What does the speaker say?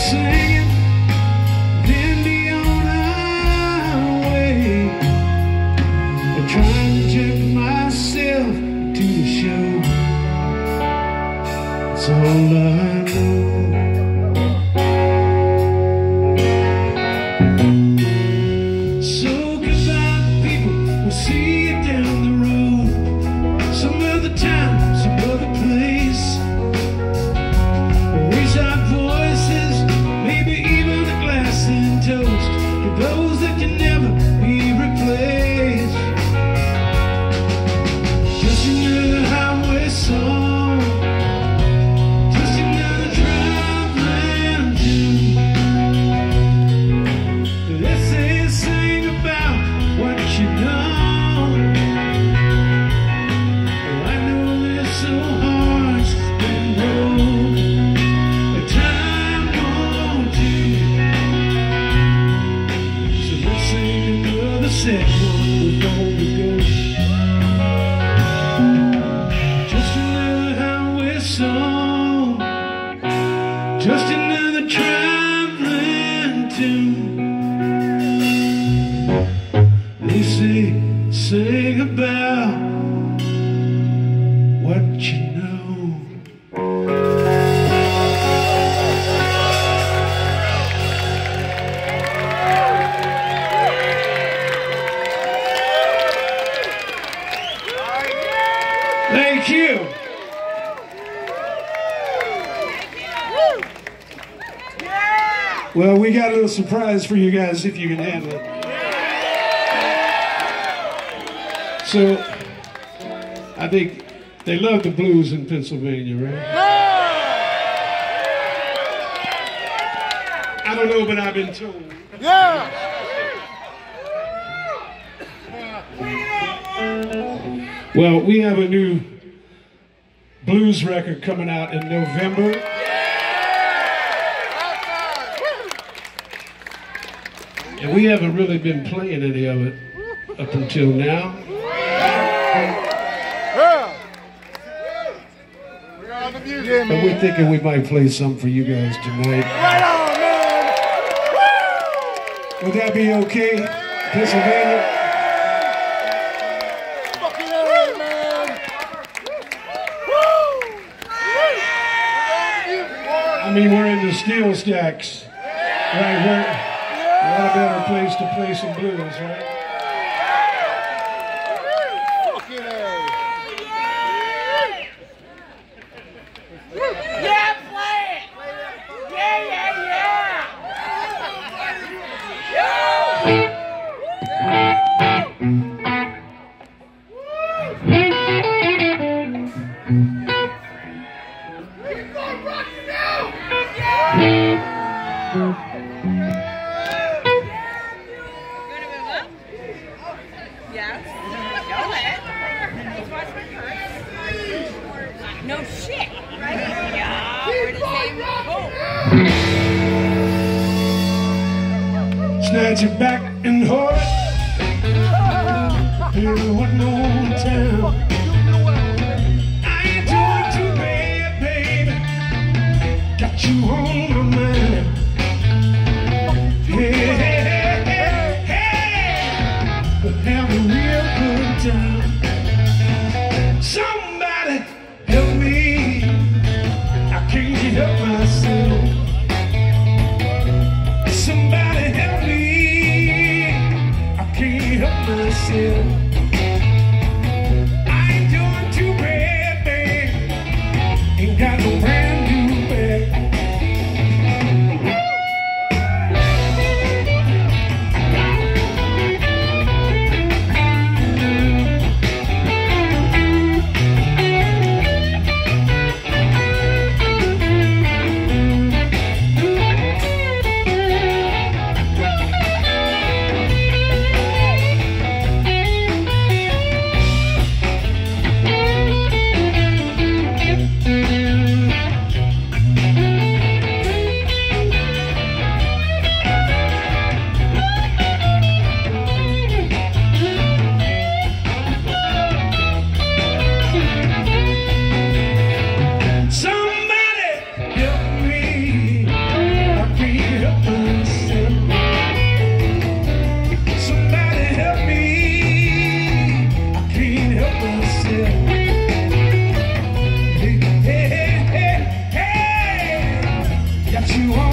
Let's Thank you. Well, we got a little surprise for you guys if you can handle it. So, I think they love the blues in Pennsylvania, right? Yeah. I don't know, but I've been told. Yeah! Well, we have a new blues record coming out in November. And we haven't really been playing any of it up until now. Yeah! We're on the music. Yeah, But we're thinking we might play some for you guys tonight. Right on, man! Would that be okay, Pennsylvania? Fucking man! Woo! I mean, we're in the steel stacks. Right, we're a better place to play some blues, right? Yes. Go ahead. No shit. Right? Yeah. We're the same. Snatch it back and hold it. Here's one more you the